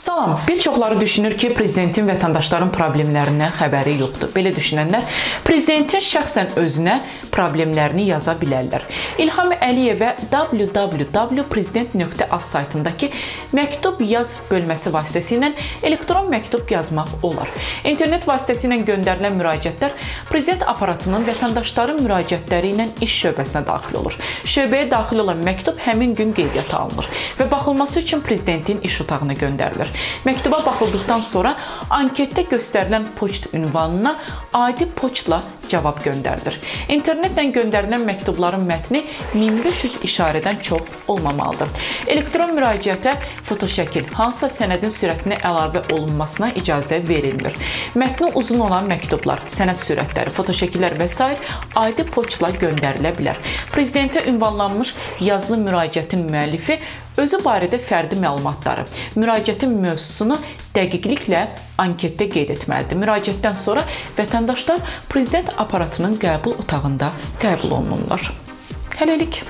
Salam. Bir çoxları düşünür ki, prezidentin vətəndaşların problemlərindən xəbəri yoxdur. Belə düşünənlər prezidentin şəxsən özünə problemlərini yaza bilərlər. İlham Əliyevə www.prezident.az saytındakı məktub yaz bölməsi vasitəsilə elektron məktub yazmaq olar. İnternet vasitəsilə göndərilən müraciətlər prezident aparatının vətəndaşların müraciətləri ilə iş şöbəsinə daxil olur. Şöbəyə daxil olan məktub həmin gün qeydiyyata alınır və baxılması üçün prezidentin iş otağına göndərilir. Məktuba baxıldıqdan sonra anketdə göstərilən poçt ünvanına adi poçtla cavab göndərilir. İnternetlə göndərilən məktubların mətni 1500 işarədən çox olmamalıdır. Elektron müraciətə fotoşəkil, hansısa sənədin sürətinə əlavə olunmasına icazə verilmir. Mətni uzun olan məktublar, sənəd sürətləri, fotoşəkillər və s. adi poçtla göndərilə bilər. Prezidentə ünvanlanmış yazılı müraciətin müəllifi özü barədə fərdi məlumatları, müraciətin mövzusunu dəqiqliklə anketdə qeyd etməlidir. Müraciətdən sonra vətəndaşlar prezident aparatının qəbul otağında qəbul olunurlar. Hələlik